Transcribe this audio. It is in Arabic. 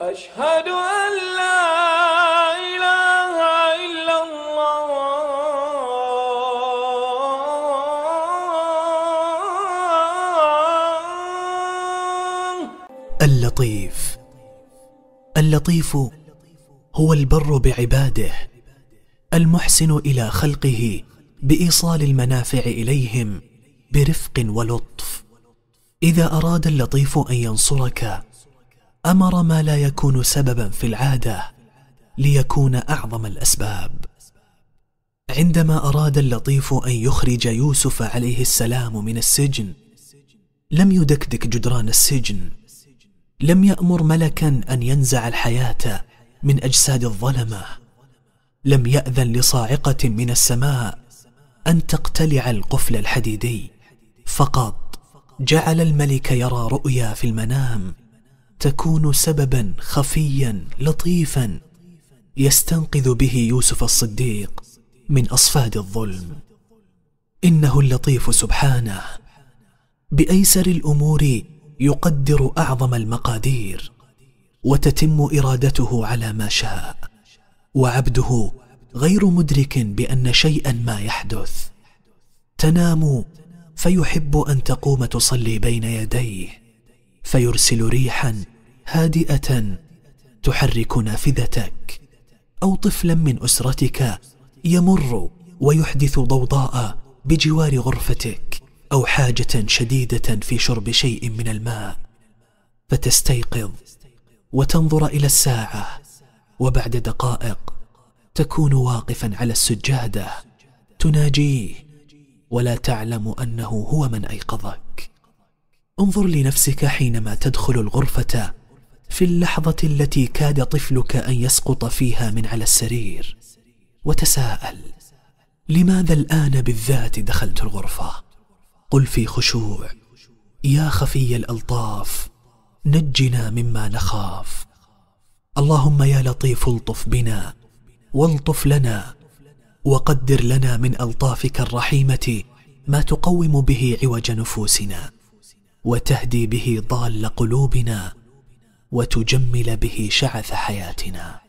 أشهد أن لا إله إلا الله. اللطيف. اللطيف هو البر بعباده المحسن إلى خلقه بإيصال المنافع إليهم برفق ولطف. إذا أراد اللطيف أن ينصرك أمر ما لا يكون سببا في العادة ليكون أعظم الأسباب. عندما أراد اللطيف أن يخرج يوسف عليه السلام من السجن لم يدكدك جدران السجن لم يأمر ملكا أن ينزع الحياة من أجساد الظلمة لم يأذن لصاعقة من السماء أن تقتلع القفل الحديدي. فقط جعل الملك يرى رؤيا في المنام تكون سببا خفيا لطيفا يستنقذ به يوسف الصديق من أصفاد الظلم. إنه اللطيف سبحانه. بأيسر الأمور يقدر أعظم المقادير وتتم إرادته على ما شاء. وعبده غير مدرك بأن شيئا ما يحدث. تنام فيحب أن تقوم تصلي بين يديه. فيرسل ريحا هادئة تحرك نافذتك أو طفلا من أسرتك يمر ويحدث ضوضاء بجوار غرفتك أو حاجة شديدة في شرب شيء من الماء. فتستيقظ وتنظر إلى الساعة وبعد دقائق تكون واقفا على السجادة تناجيه ولا تعلم أنه هو من أيقظك. انظر لنفسك حينما تدخل الغرفة في اللحظة التي كاد طفلك أن يسقط فيها من على السرير وتساءل لماذا الآن بالذات دخلت الغرفة؟ قل في خشوع. يا خفي الألطاف نجنا مما نخاف. اللهم يا لطيف الطف بنا والطف لنا وقدر لنا من ألطافك الرحيمة ما تقوم به عوج نفوسنا. وتهدي به ضال قلوبنا وتجمل به شعث حياتنا.